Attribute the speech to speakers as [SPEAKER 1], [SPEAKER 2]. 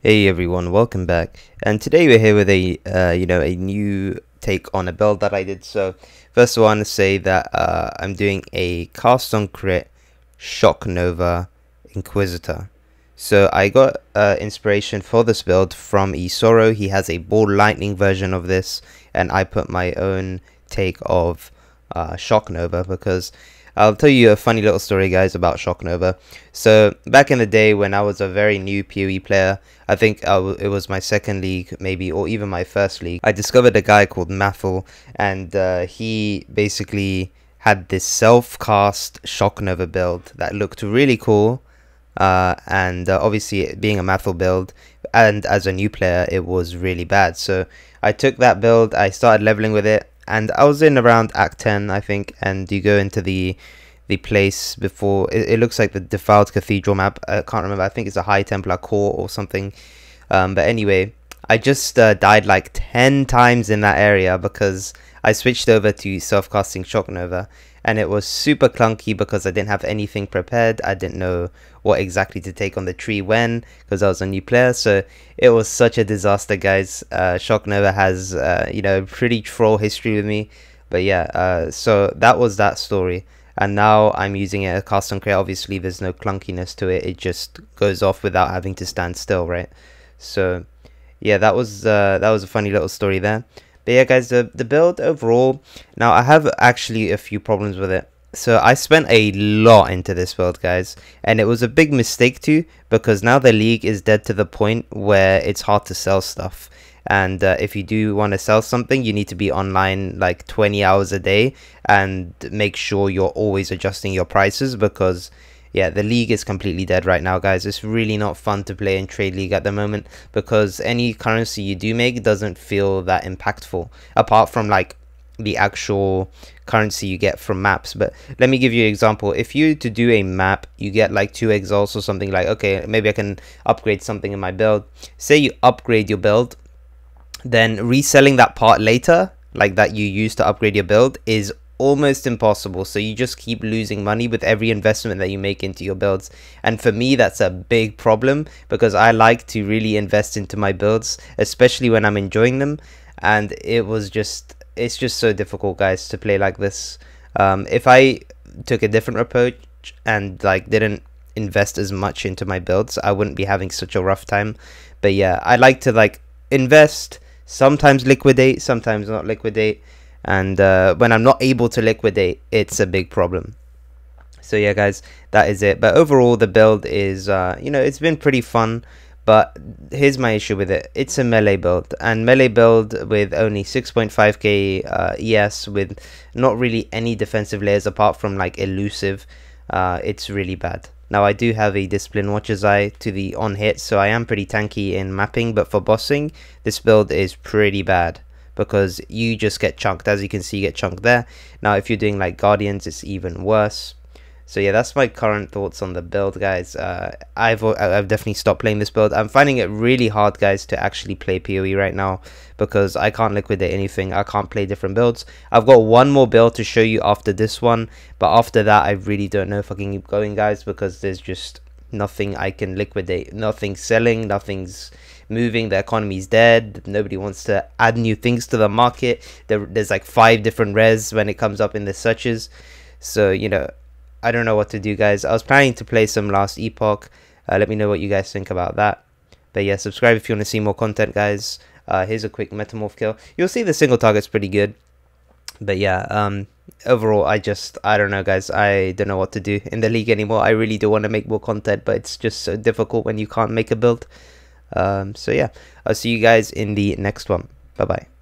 [SPEAKER 1] Hey everyone, welcome back. And today we're here with a, uh, you know, a new take on a build that I did. So first of all, I want to say that uh, I'm doing a cast on crit Shock Nova Inquisitor. So I got uh, inspiration for this build from Esoro. He has a ball lightning version of this, and I put my own take of uh, Shock Nova because I'll tell you a funny little story, guys, about Shock Nova. So, back in the day when I was a very new PoE player, I think it was my second league, maybe, or even my first league, I discovered a guy called Mathil, and uh, he basically had this self-cast Shock Nova build that looked really cool. Uh, and uh, obviously, being a Mathil build, and as a new player, it was really bad. So, I took that build, I started leveling with it, and I was in around Act 10, I think, and you go into the the place before. It, it looks like the Defiled Cathedral map. I can't remember. I think it's a High Templar core or something. Um, but anyway, I just uh, died like 10 times in that area because I switched over to self-casting Shock Nova and it was super clunky because I didn't have anything prepared. I didn't know what exactly to take on the tree when because I was a new player. So it was such a disaster, guys. Uh, Shock Nova has, uh, you know, pretty troll history with me. But yeah, uh, so that was that story. And now I'm using it as cast on crit. Obviously, there's no clunkiness to it. It just goes off without having to stand still, right? So yeah, that was uh, that was a funny little story there. But yeah, guys, the, the build overall, now I have actually a few problems with it. So I spent a lot into this build, guys, and it was a big mistake too, because now the league is dead to the point where it's hard to sell stuff. And uh, if you do want to sell something, you need to be online like 20 hours a day and make sure you're always adjusting your prices because yeah, the league is completely dead right now, guys. It's really not fun to play in Trade League at the moment because any currency you do make doesn't feel that impactful, apart from like the actual currency you get from maps. But let me give you an example. If you to do a map, you get like two exalts or something like, okay, maybe I can upgrade something in my build. Say you upgrade your build, then reselling that part later, like that you use to upgrade your build, is almost impossible. So you just keep losing money with every investment that you make into your builds. And for me, that's a big problem because I like to really invest into my builds, especially when I'm enjoying them. And it was just, it's just so difficult, guys, to play like this. Um, if I took a different approach and like didn't invest as much into my builds, I wouldn't be having such a rough time. But yeah, I like to like invest, sometimes liquidate, sometimes not liquidate and uh, when I'm not able to liquidate it's a big problem. So yeah guys that is it. But overall the build is uh, you know it's been pretty fun. But here's my issue with it. It's a melee build. And melee build with only 6.5k uh, ES with not really any defensive layers apart from like elusive uh, it's really bad. Now I do have a Discipline Watcher's Eye to the on hit so I am pretty tanky in mapping. But for bossing this build is pretty bad because you just get chunked. As you can see you get chunked there. Now if you're doing like guardians it's even worse. So yeah that's my current thoughts on the build guys. Uh, I've, I've definitely stopped playing this build. I'm finding it really hard guys to actually play PoE right now because I can't liquidate anything. I can't play different builds. I've got one more build to show you after this one but after that I really don't know if I can keep going guys because there's just nothing I can liquidate nothing selling nothing's moving, the economy's dead, nobody wants to add new things to the market. There, there's like five different res when it comes up in the searches. So, you know, I don't know what to do, guys. I was planning to play some Last Epoch. Uh, let me know what you guys think about that. But yeah, subscribe if you want to see more content, guys. Uh, here's a quick metamorph kill. You'll see the single target's pretty good. But yeah, um, overall, I just, I don't know, guys. I don't know what to do in the league anymore. I really do want to make more content, but it's just so difficult when you can't make a build. Um, so yeah, I'll see you guys in the next one. Bye bye.